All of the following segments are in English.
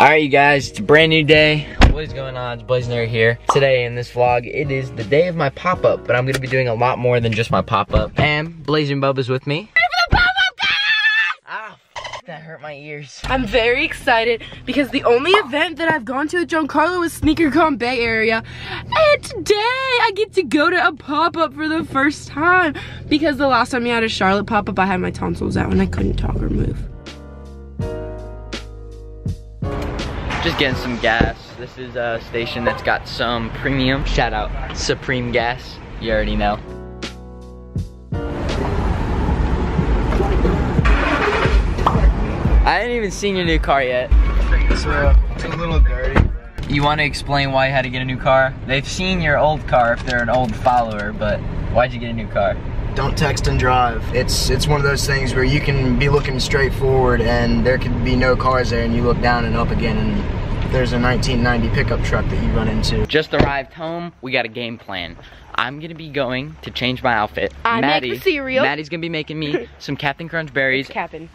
Alright you guys, it's a brand new day. What is going on? It's Blazendary here. Today in this vlog, it is the day of my pop-up, but I'm gonna be doing a lot more than just my pop-up. And Blazing Bubba's with me. Ah, that hurt my ears. I'm very excited because the only event that I've gone to at Giancarlo is SneakerCon Bay Area. And today I get to go to a pop-up for the first time. Because the last time we had a Charlotte pop-up, I had my tonsils out and I couldn't talk or move. Just getting some gas. This is a station that's got some premium. Shout out Supreme Gas. You already know. I hadn't even seen your new car yet. It's, uh, it's a little dirty. You want to explain why you had to get a new car? They've seen your old car if they're an old follower, but why'd you get a new car? Don't text and drive. It's it's one of those things where you can be looking straight forward and there could be no cars there and you look down and up again and there's a 1990 pickup truck that you run into. Just arrived home. We got a game plan. I'm gonna be going to change my outfit. I make the cereal. Maddie's gonna be making me some Captain Crunch berries. Captain.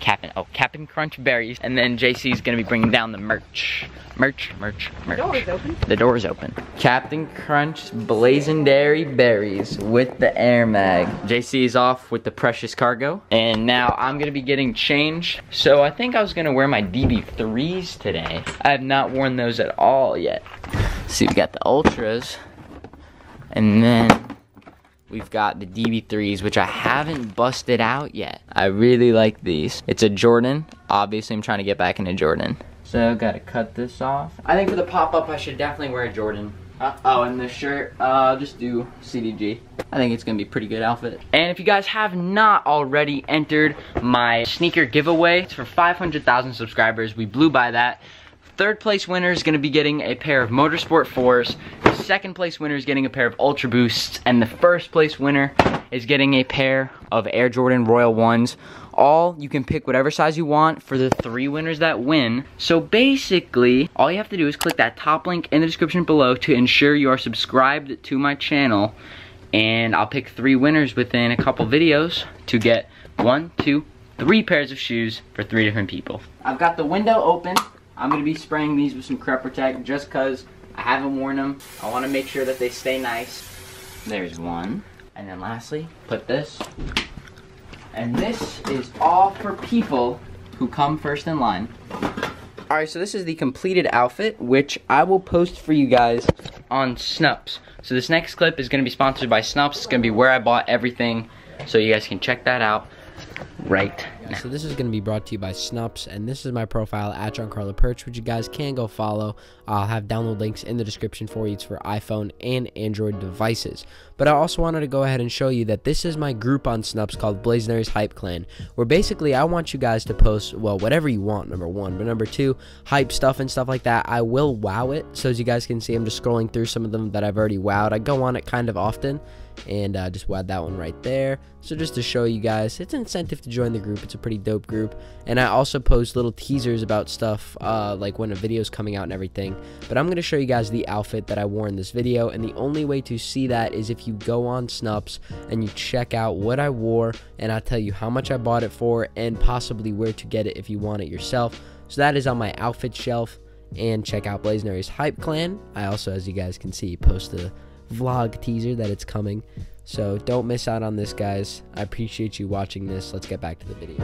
Captain, oh, Captain Crunch berries. And then JC's gonna be bringing down the merch. Merch, merch, merch. The door is open. The door is open. Captain Crunch Blazendary berries with the air mag. JC is off with the precious cargo. And now I'm gonna be getting changed. So I think I was gonna wear my DB3s today. I have not worn those at all yet. See, we got the Ultras. And then We've got the DB3s, which I haven't busted out yet. I really like these. It's a Jordan. Obviously, I'm trying to get back into Jordan. So, gotta cut this off. I think for the pop-up, I should definitely wear a Jordan. Uh, oh, and this shirt, uh, I'll just do CDG. I think it's gonna be a pretty good outfit. And if you guys have not already entered my sneaker giveaway, it's for 500,000 subscribers. We blew by that. Third place winner is gonna be getting a pair of Motorsport 4s. The second place winner is getting a pair of Ultra Boosts. And the first place winner is getting a pair of Air Jordan Royal 1s. All, you can pick whatever size you want for the three winners that win. So basically, all you have to do is click that top link in the description below to ensure you are subscribed to my channel. And I'll pick three winners within a couple videos to get one, two, three pairs of shoes for three different people. I've got the window open. I'm gonna be spraying these with some Crep Protect just cause I haven't worn them. I wanna make sure that they stay nice. There's one. And then lastly, put this. And this is all for people who come first in line. Alright, so this is the completed outfit, which I will post for you guys on Snupps. So this next clip is gonna be sponsored by Snupps. It's gonna be where I bought everything, so you guys can check that out right So this is going to be brought to you by Snupps, and this is my profile at Giancarlo Purch, which you guys can go follow. I'll have download links in the description for you. It's for iPhone and Android devices. But I also wanted to go ahead and show you that this is my group on Snupps called Blazendary's Hype Clan, where basically I want you guys to post, well, whatever you want, number one. But number two, hype stuff and stuff like that. I will wow it. So as you guys can see, I'm just scrolling through some of them that I've already wowed. I go on it kind of often and uh, just wad that one right there. So just to show you guys, it's an incentive to join the group. It's a pretty dope group, and I also post little teasers about stuff uh, like when a video is coming out and everything. But I'm gonna show you guys the outfit that I wore in this video, and the only way to see that is if you go on Snupps and you check out what I wore, and I tell you how much I bought it for, and possibly where to get it if you want it yourself. So that is on my outfit shelf and check out Blazendary's Hype Clan. I also, as you guys can see, post a vlog teaser that it's coming. So don't miss out on this, guys. I appreciate you watching this. Let's get back to the video.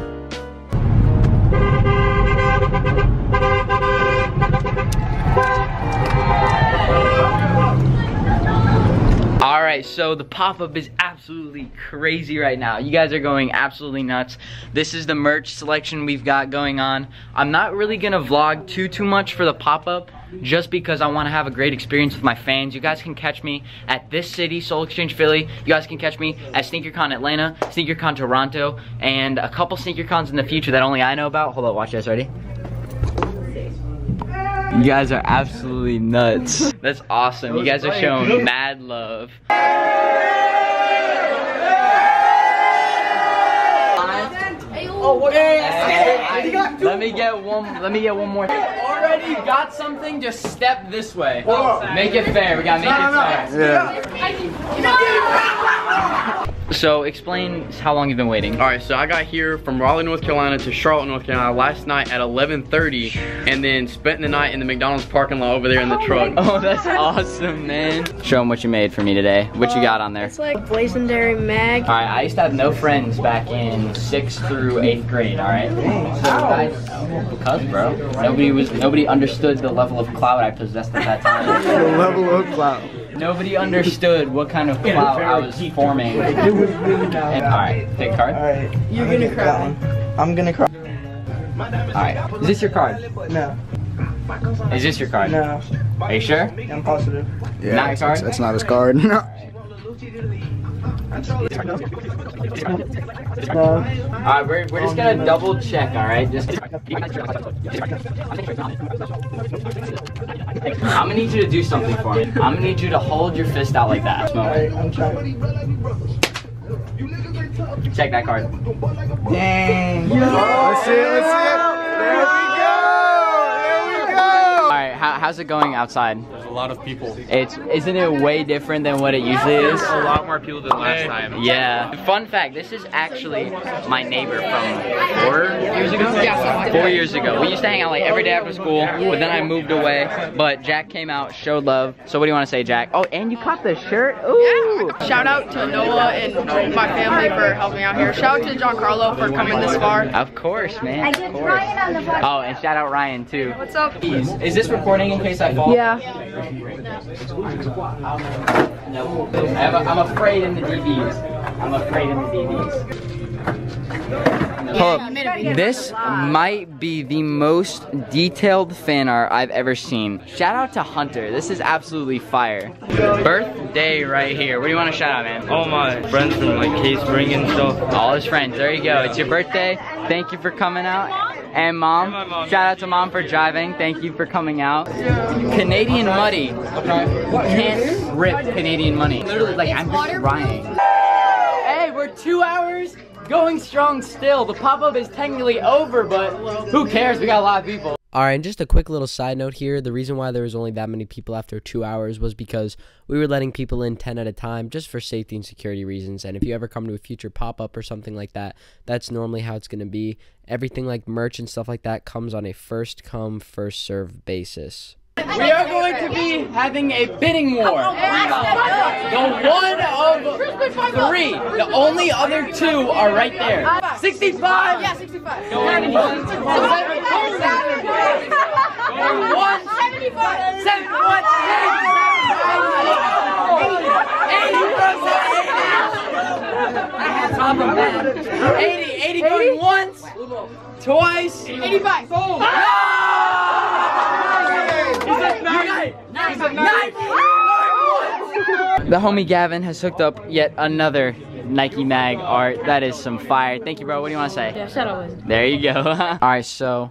Alright, so the pop-up is absolutely crazy right now. You guys are going absolutely nuts. This is the merch selection we've got going on. I'm not really gonna vlog too, too much for the pop-up just because I want to have a great experience with my fans. You guys can catch me at this city, Soul Exchange Philly. You guys can catch me at SneakerCon Atlanta, SneakerCon Toronto, and a couple SneakerCons in the future that only I know about. Hold up, watch this, ready? You guys are absolutely nuts. That's awesome. You guys are showing mad love. Let me get one. Let me get one more. Already got something. Just step this way. Make it fair. We gotta make it fair. So explain how long you've been waiting. All right, so I got here from Raleigh, North Carolina to Charlotte, North Carolina last night at 11:30, and then spent the night in the McDonald's parking lot over there in the oh truck. Oh, that's awesome, man. Show them what you made for me today. What you oh, got on there? It's like Blazendary Mag. All right, I used to have no friends back in sixth through eighth grade. All right, so guys, because bro, nobody was nobody understood the level of clout I possessed at that time. The level of clout. Nobody understood what kind of clout I was forming. And, all right, take card. Alright. You're gonna cry. I'm gonna cry. All right, is this your card? No. Is this your card? No. Are you sure? I'm positive. Yeah, Not your card? That's not his card. No. No. All right, we're, we're just gonna double check. All right, just. I'm gonna need you to do something for me. I'm gonna need you to hold your fist out like that. Alright, I'm trying. Check that card. Dang. Let's see it, let's see it. There we go. There we go. All right, how, how's it going outside? There's a lot of people. It's isn't it way different than what it usually is? A lot more people than last time. Yeah. Fun fact: This is actually my neighbor from four years ago. Four years ago. We used to hang out like every day after school, but then I moved away. But Jack came out, showed love. So what do you want to say, Jack? Oh, and you caught the shirt. Ooh. Shout out to Noah and my family for helping out here. Shout out to Giancarlo for coming this far. Of course, man. Of course. Oh, and shout out Ryan too. What's up? Is, is this recording in case I fall? Yeah. No. I have a, I'm afraid in the DVs. I'm afraid in the DVs. Hold up. This might be the most detailed fan art I've ever seen. Shout out to Hunter. This is absolutely fire. Birthday right here. What do you want to shout out, man? All my friends from like Case Spring and stuff. All his friends. There you go. It's your birthday. Thank you for coming out. And mom, mom. shout out to mom for driving. Thank you for coming out. Canadian Muddy. Can't rip Canadian money. Literally, like, I'm just crying. Hey, we're two hours going strong still. The pop-up is technically over, but who cares? We got a lot of people. All right, and just a quick little side note here. The reason why there was only that many people after two hours was because we were letting people in 10 at a time just for safety and security reasons. And if you ever come to a future pop up or something like that, that's normally how it's going to be. Everything like merch and stuff like that comes on a first come, first serve basis. We are going to be having a bidding war. The one of three. The only other two are right there. 65. Yeah, 65. Going once. Going once. 75. 75. 80 80. 80 going once. Twice. 85. Boom. The homie Gavin has hooked up yet another Nike Mag art. That is some fire. Thank you, bro. What do you want to say? Yeah, shout out Liz. There you go. All right, so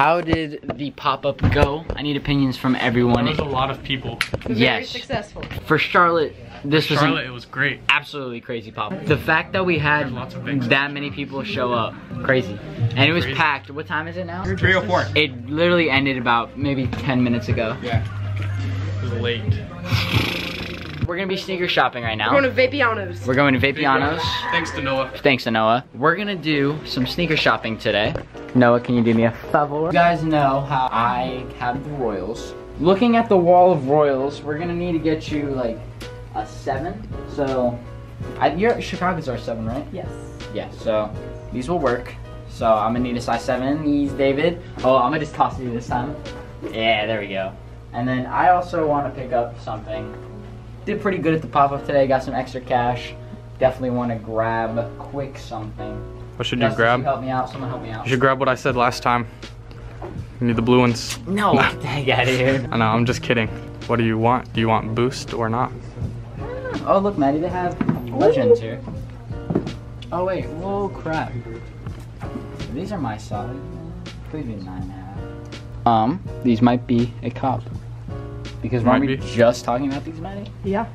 how did the pop-up go? I need opinions from everyone. There was a lot of people. yes. Successful. For Charlotte, this was Charlotte, it was great. absolutely crazy pop. Up. The fact that we had lots of that many people show up, crazy. And it was Crazy. packed. What time is it now? 304. It literally ended about maybe 10 minutes ago. Yeah. It was late. We're gonna be sneaker shopping right now. We're going to Vapianos. We're going to Vapianos. Thanks to Noah. Thanks to Noah. We're gonna do some sneaker shopping today. Noah, can you do me a favor? You guys know how I have the Royals. Looking at the wall of Royals, we're gonna need to get you like a seven. So, I, your Chicago's our seven, right? Yes. Yeah. So these will work. So I'm gonna need a size seven. in These, David. Oh, I'm gonna just toss it to you this time. Yeah, there we go. And then I also want to pick up something. Did pretty good at the pop-up today. Got some extra cash. Definitely want to grab quick something. What should Dustin, you grab? Help me out. Someone help me out. You should grab what I said last time. You need the blue ones. No, get the heck out of here. I know, I'm just kidding. What do you want? Do you want boost or not? Oh, look, Maddie, they have legends here. Oh, wait. Whoa, crap. These are my size. Please be nine and a half. Um, these might be a cup. Because weren't Might we be. just talking about these, Maddie? Yeah.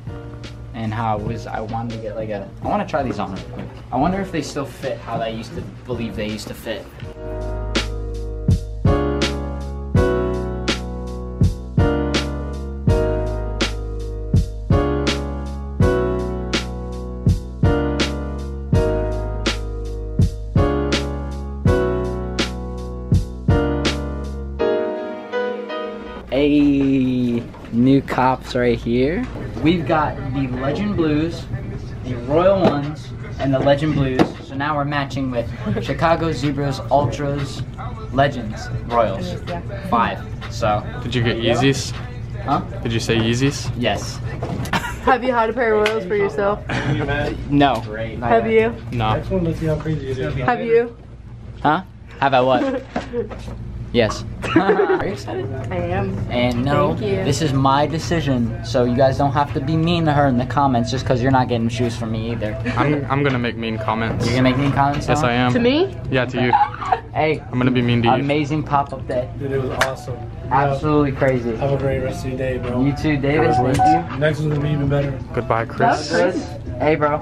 And how I was, I wanted to get like a, I want to try these on real quick. I wonder if they still fit how I used to believe they used to fit. A new cops right here. We've got the Legend Blues, the Royal Ones, and the Legend Blues. So now we're matching with Chicago Zebras, Ultras, Legends, Royals. Five. So, Did you get Yeezys? huh? Did you say Yeezys? Yes. Have you had a pair of Royals for yourself? No. Have you? No. Have you? Huh? How about what? yes. Are you excited? I am. And no, this is my decision. So you guys don't have to be mean to her in the comments just because you're not getting shoes from me either. I'm, I'm gonna make mean comments. You're gonna make mean comments? Yes, Noah? I am. To me? Yeah, to you. Hey, I'm gonna be mean to you. amazing pop-up day. Dude, it was awesome. Absolutely crazy. Have a great rest of your day, bro. You too, David. Thank you. Next one's gonna be even better. Goodbye, Chris. Chris. Hey, bro.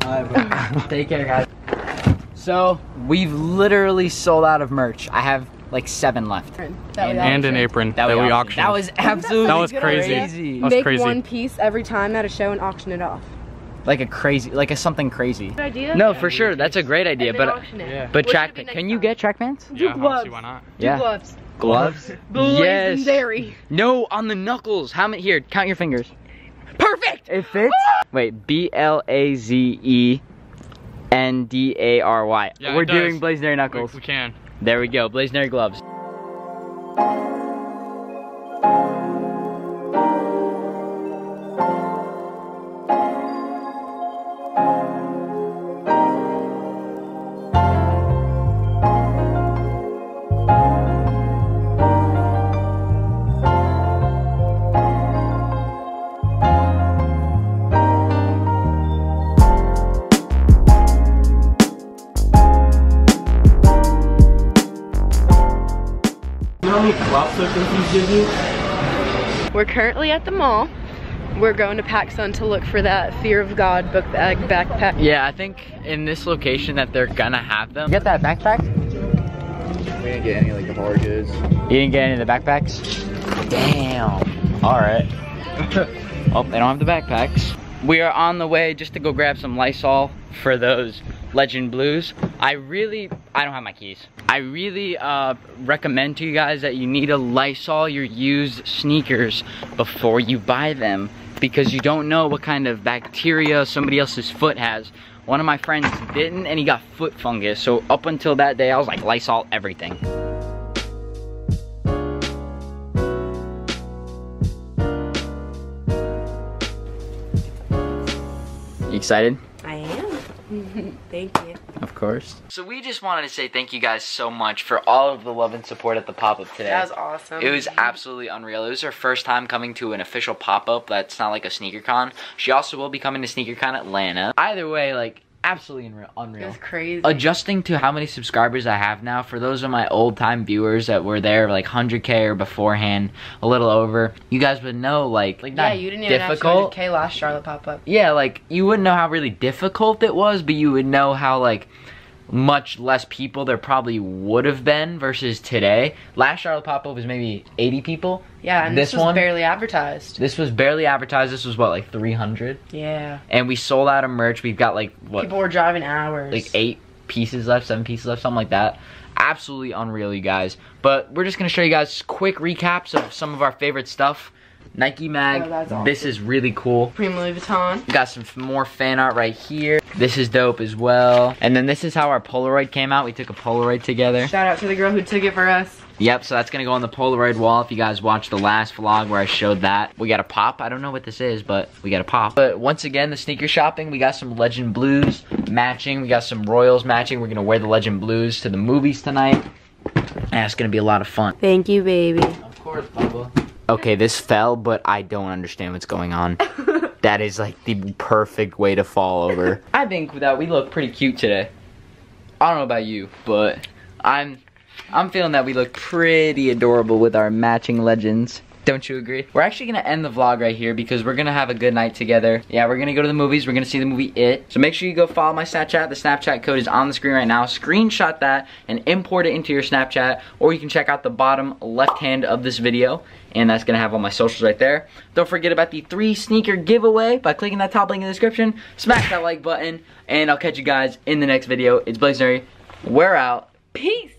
Bye, bro. Take care, guys. So we've literally sold out of merch. I have like seven left. That And- And an apron That, that, we we auctioned. auctioned. That was absolutely That was crazy. crazy. That was Make crazy. one piece every time at a show and auction it off. Like a crazy, like a something crazy. Good idea? No, for sure. That's a great idea. But. Yeah. but What track. should it be Can next you get track pants? Yeah, don't gloves. why not. Yeah. Gloves. Gloves. yes. Legendary. No, on the knuckles. How many? Here, count your fingers. Perfect. It fits. Wait, B L A Z E N D A R Y. Yeah, We're doing Blazendary We, knuckles. we can. There we go. Blazendary gloves. Give you? We're currently at the mall. We're going to PacSun to look for that Fear of God book bag backpack. Yeah, I think in this location that they're gonna have them. Get that backpack? We didn't get any like the hard goods. You didn't get any of the backpacks? Damn. All right. oh, they don't have the backpacks. We are on the way just to go grab some Lysol for those Legend Blues. I really, I don't have my keys. I really uh, recommend to you guys that you need to Lysol your used sneakers before you buy them because you don't know what kind of bacteria somebody else's foot has. One of my friends didn't and he got foot fungus. So up until that day, I was like Lysol everything. You excited? I am. Thank you. Of course. So we just wanted to say thank you guys so much for all of the love and support at the pop-up today. That was awesome. It was absolutely unreal. It was her first time coming to an official pop-up that's not like a sneaker con. She also will be coming to sneaker con Atlanta. Either way, like absolutely unreal. It unreal. was crazy. Adjusting to how many subscribers I have now, for those of my old time viewers that were there like 100k or beforehand, a little over, you guys would know like like yeah, you didn't even difficult. have 200k last Charlotte pop up. Yeah, like you wouldn't know how really difficult it was, but you would know how like much less people there probably would have been versus today. Last Charlotte Pop Up was maybe 80 people. Yeah, and this, This was one? barely advertised. This was barely advertised. This was what like 300, Yeah. and we sold out of merch. We've got like what People were driving hours. like eight pieces left, seven pieces left, something like that. Absolutely unreal, you guys. But we're just gonna show you guys quick recaps of some of our favorite stuff. Nike mag. Oh, that's This is really cool. Prima Louis Vuitton. Got some more fan art right here. This is dope as well. And then this is how our Polaroid came out. We took a Polaroid together. Shout out to the girl who took it for us. Yep, so that's gonna go on the Polaroid wall if you guys watched the last vlog where I showed that. We got a pop. I don't know what this is, but we got a pop. But once again, the sneaker shopping, we got some Legend Blues matching. We got some Royals matching. We're gonna wear the Legend Blues to the movies tonight. And it's gonna be a lot of fun. Thank you, baby. Of course, Bubba. Okay, this fell, but I don't understand what's going on. that is like the perfect way to fall over. I think that we look pretty cute today. I don't know about you, but I'm I'm feeling that we look pretty adorable with our matching legends. Don't you agree? We're actually gonna end the vlog right here because we're gonna have a good night together. Yeah, we're gonna go to the movies. We're gonna see the movie It. So make sure you go follow my Snapchat. The Snapchat code is on the screen right now. Screenshot that and import it into your Snapchat. Or you can check out the bottom left hand of this video. And that's gonna have all my socials right there. Don't forget about the three sneaker giveaway by clicking that top link in the description. Smash that like button. And I'll catch you guys in the next video. It's Blazendary. We're out. Peace.